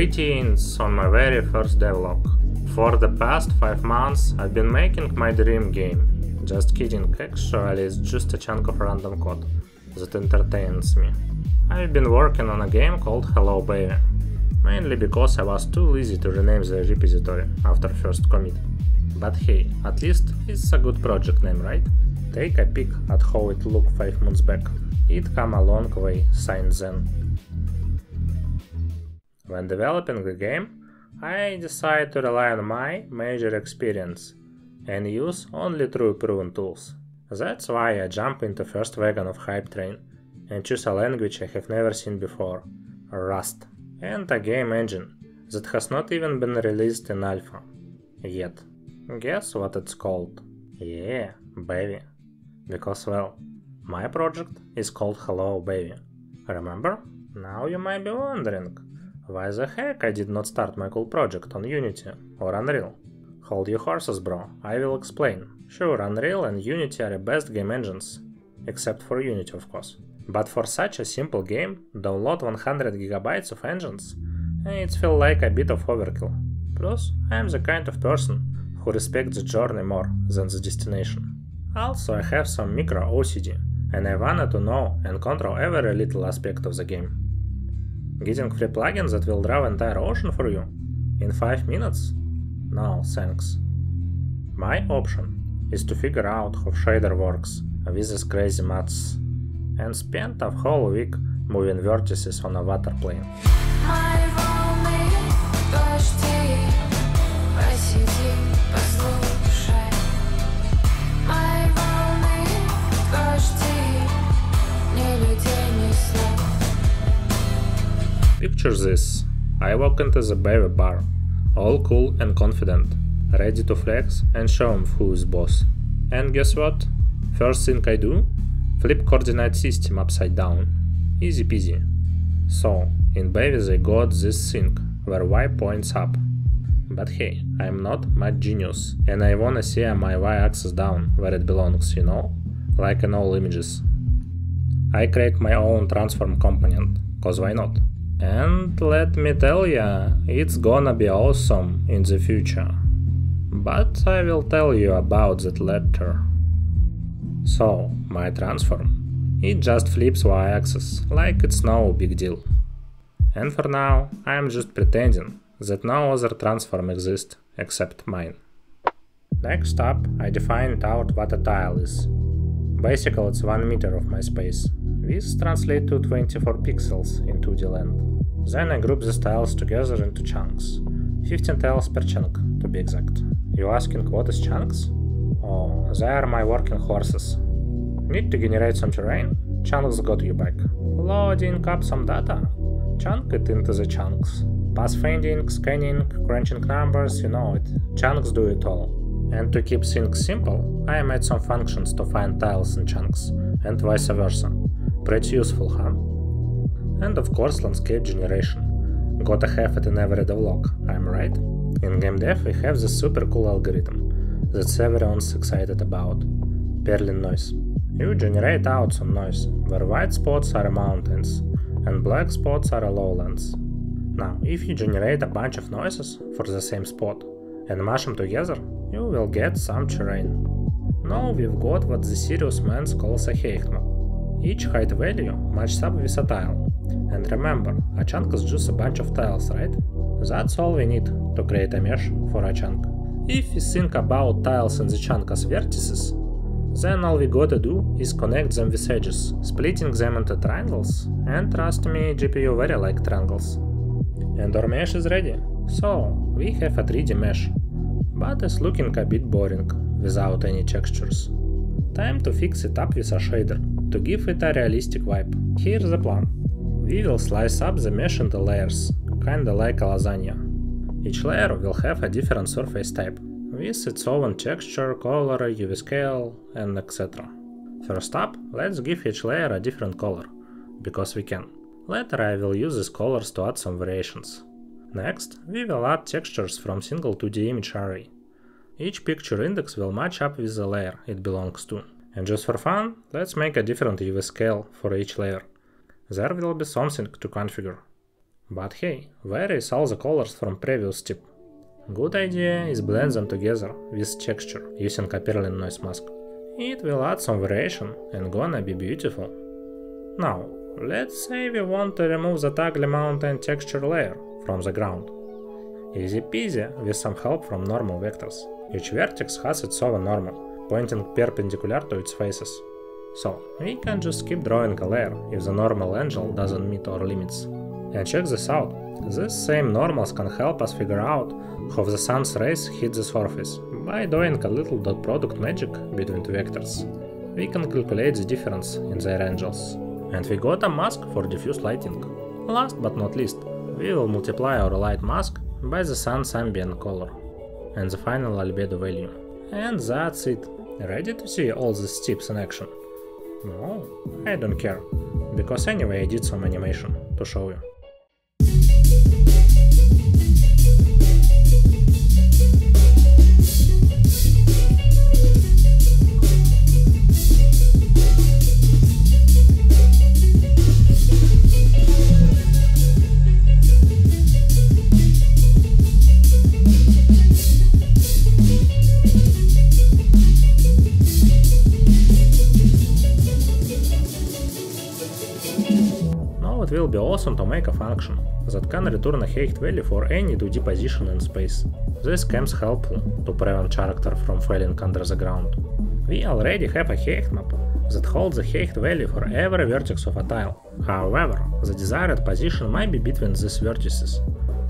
Greetings on my very first devlog. For the past 5 months I've been making my dream game. Just kidding, actually it's just a chunk of random code that entertains me. I've been working on a game called Hello Bevy, mainly because I was too lazy to rename the repository after first commit. But hey, at least it's a good project name, right? Take a peek at how it looked 5 months back. It come a long way since then. When developing the game, I decided to rely on my major experience and use only true proven tools. That's why I jump into first wagon of hype train and choose a language I have never seen before, Rust, and a game engine that has not even been released in alpha yet. Guess what it's called? Yeah, Bevy. Because well, my project is called Hello Bevy. Remember? Now you might be wondering, why the heck I did not start my cool project on Unity or Unreal? Hold your horses bro, I will explain. Sure, Unreal and Unity are the best game engines, except for Unity of course. But for such a simple game, download 100 gigabytes of engines, it feels like a bit of overkill. Plus, I am the kind of person who respects the journey more than the destination. Also, I have some micro OCD, and I wanted to know and control every little aspect of the game. Getting free plugins that will draw entire ocean for you in 5 minutes? No, thanks. My option is to figure out how shader works with these crazy maths and spend a whole week moving vertices on a water plane. Picture this. I walk into the Bevy bar, all cool and confident, ready to flex and show him who is boss. And guess what? First thing I do? Flip coordinate system upside down. Easy peasy. So, in Bevy they got this thing, where y points up. But hey, I'm not mad genius, and I wanna see my y-axis down, where it belongs, you know? Like in all images. I create my own transform component, cause why not? And let me tell ya, it's gonna be awesome in the future. But I will tell you about that later. So, my transform. It just flips y-axis, like it's no big deal. And for now, I am just pretending that no other transform exists except mine. Next up, I defined out what a tile is. Basically, it's 1 meter of my space. This translates to 24 pixels in 2D land. Then I group the tiles together into chunks. 15 tiles per chunk, to be exact. You asking what is chunks? Oh, they are my working horses. Need to generate some terrain? Chunks got you back. Loading up some data? Chunk it into the chunks. Pathfinding, scanning, crunching numbers, you know it. Chunks do it all. And to keep things simple, I made some functions to find tiles in chunks, and vice versa. Pretty useful, huh? And of course landscape generation. Gotta have it in every devlog, I'm right? In game dev we have this super cool algorithm that everyone's excited about. Perlin noise. You generate out some noise, where white spots are mountains and black spots are lowlands. Now, if you generate a bunch of noises for the same spot and mash them together, you will get some terrain. Now we've got what the serious man calls a height map. Each height value matches up with a tile, and remember, a chunk is just a bunch of tiles, right? That's all we need to create a mesh for a chunk. If we think about tiles in the chunk as vertices, then all we gotta do is connect them with edges, splitting them into triangles, and trust me, GPU very like triangles. And our mesh is ready. So, we have a 3D mesh, but it's looking a bit boring, without any textures. Time to fix it up with a shader, to give it a realistic vibe. Here's the plan. We will slice up the mesh into layers, kinda like a lasagna. Each layer will have a different surface type, with its own texture, color, UV scale, and etc. First up, let's give each layer a different color, because we can. Later I will use these colors to add some variations. Next, we will add textures from single 2D image array. Each picture index will match up with the layer it belongs to. And just for fun, let's make a different UV scale for each layer. There will be something to configure. But hey, where is all the colors from previous step? Good idea is blend them together with texture using Copperlin noise mask. It will add some variation and gonna be beautiful. Now, let's say we want to remove that ugly mountain texture layer from the ground. Easy peasy with some help from normal vectors. Each vertex has its own normal, pointing perpendicular to its faces. So, we can just keep drawing a layer if the normal angle doesn't meet our limits. And check this out, these same normals can help us figure out how the sun's rays hit the surface. By doing a little dot product magic between two vectors, we can calculate the difference in their angles. And we got a mask for diffuse lighting. Last but not least, we will multiply our light mask by the sun's ambient color and the final albedo value. And that's it. Ready to see all these tips in action? No, I don't care, because anyway I did some animation to show you. Be awesome to make a function that can return a height value for any 2D position in space. This cam's helpful to prevent character from falling under the ground. We already have a height map that holds the height value for every vertex of a tile. However, the desired position might be between these vertices,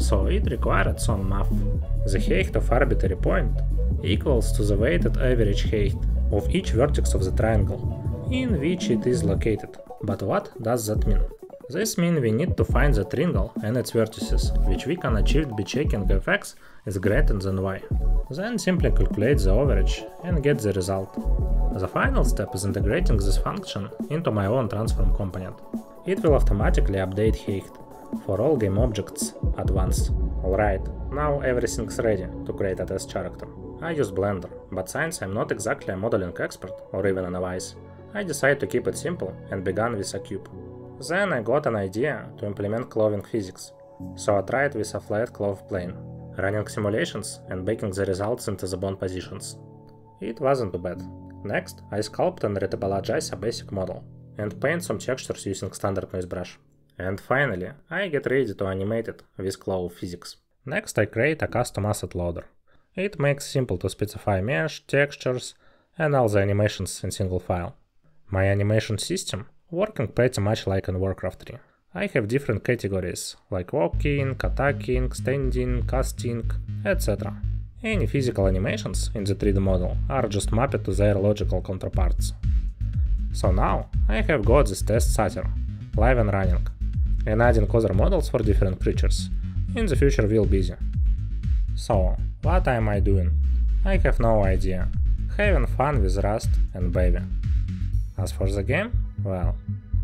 so it required some math. The height of arbitrary point equals to the weighted average height of each vertex of the triangle in which it is located. But what does that mean? This means we need to find the triangle and its vertices, which we can achieve by checking if x is greater than y. Then simply calculate the average and get the result. The final step is integrating this function into my own transform component. It will automatically update height for all game objects at once. Alright, now everything's ready to create a test character. I use Blender, but since I'm not exactly a modeling expert or even a novice, I decided to keep it simple and began with a cube. Then I got an idea to implement clothing physics, so I tried with a flat cloth plane, running simulations and baking the results into the bone positions. It wasn't too bad. Next, I sculpt and retopologize a basic model, and paint some textures using standard noise brush. And finally, I get ready to animate it with cloth physics. Next I create a custom asset loader. It makes simple to specify mesh, textures, and all the animations in single file. My animation system working pretty much like in Warcraft 3. I have different categories, like walking, attacking, standing, casting, etc. Any physical animations in the 3D model are just mapped to their logical counterparts. So now I have got this test satyr, live and running, and adding other models for different creatures. In the future will be easy. So, what am I doing? I have no idea. Having fun with Rust and Bevy. As for the game, well,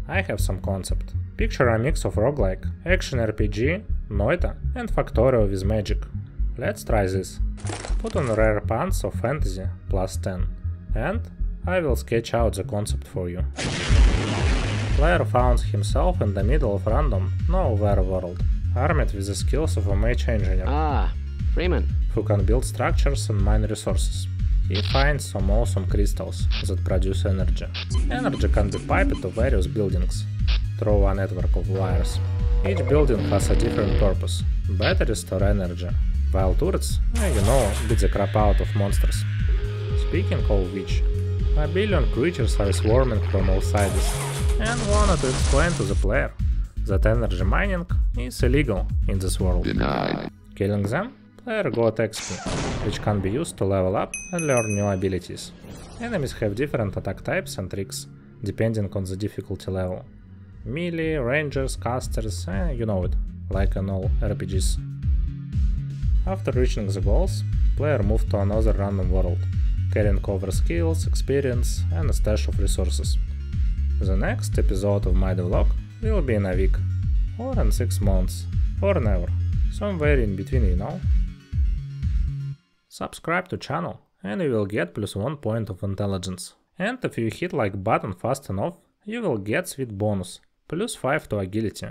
I have some concept. Picture a mix of roguelike, action RPG, Noita and Factorio with magic. Let's try this. Put on rare pants of fantasy plus 10 and I will sketch out the concept for you. Player finds himself in the middle of random, nowhere world, armed with the skills of a mage engineer. Ah, Freeman. Who can build structures and mine resources. He finds some awesome crystals that produce energy. Energy can be piped to various buildings through a network of wires. Each building has a different purpose. Batteries store energy, while turrets, eh, you know, beat the crap out of monsters. Speaking of which, a billion creatures are swarming from all sides, and wanted to explain to the player that energy mining is illegal in this world. Denied. Killing them Player got XP, which can be used to level up and learn new abilities. Enemies have different attack types and tricks, depending on the difficulty level. Melee, rangers, casters, eh, you know it, like in all RPGs. After reaching the goals, player moved to another random world, carrying over skills, experience and a stash of resources. The next episode of my vlog will be in a week, or in 6 months, or never, somewhere in between you know. Subscribe to channel and you will get plus 1 point of intelligence. And if you hit like button fast enough, you will get sweet bonus, plus 5 to agility.